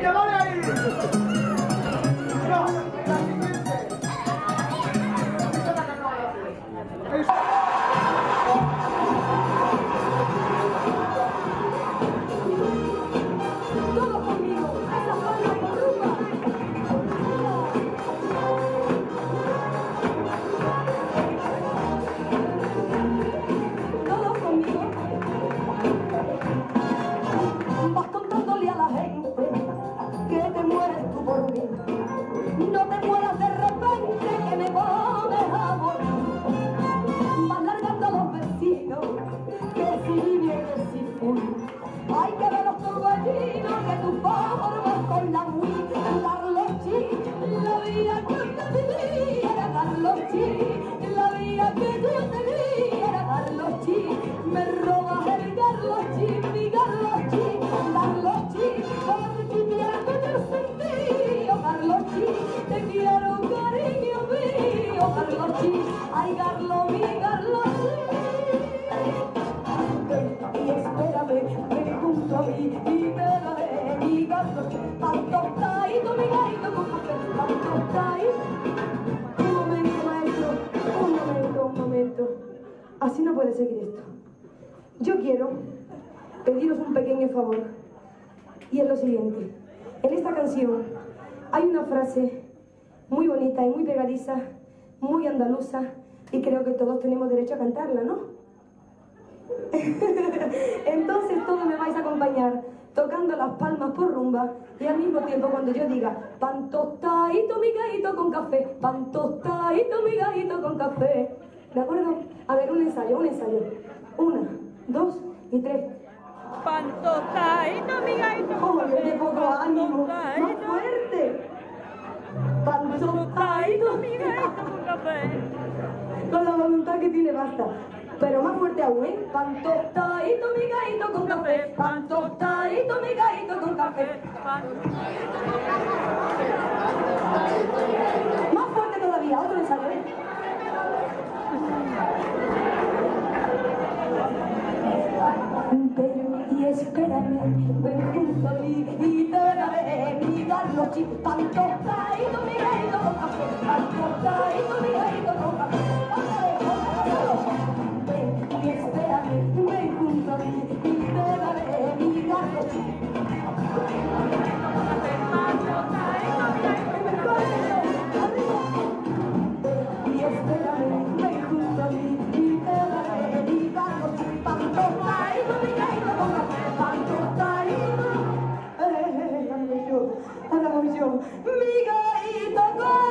No, la siguiente. No te mueras de repente que me pones a volar. Vas largando los vecinos que si vienes si full. Hay que ver los torbellinos que tu forma Así no puede seguir esto. Yo quiero pediros un pequeño favor. Y es lo siguiente. En esta canción hay una frase muy bonita y muy pegadiza, muy andaluza, y creo que todos tenemos derecho a cantarla, ¿no? Entonces todos me vais a acompañar tocando las palmas por rumba y al mismo tiempo cuando yo diga pan tostadito mi gallito con café, pan tostadito mi gallito con café. ¿De acuerdo? A ver, un ensayo, un ensayo. Una, dos y tres. Pan tostadito mi gallito con ¡Joder, café. de poco ánimo! ¡Más fuerte! Pan tostadito mi gallito con café. Con la voluntad que tiene basta. Pero más fuerte aún, ¿eh? Pan tostadito mi café. Pan tostadito mi gallito con café. Más fuerte todavía, otro ensayo, ¿eh? Ven y espérame, ven junto a mí y te daré mi garrochi. Pan tostadito mi gallito con café. Pan tostadito mi tostadito. Eh, eh, eh, ahora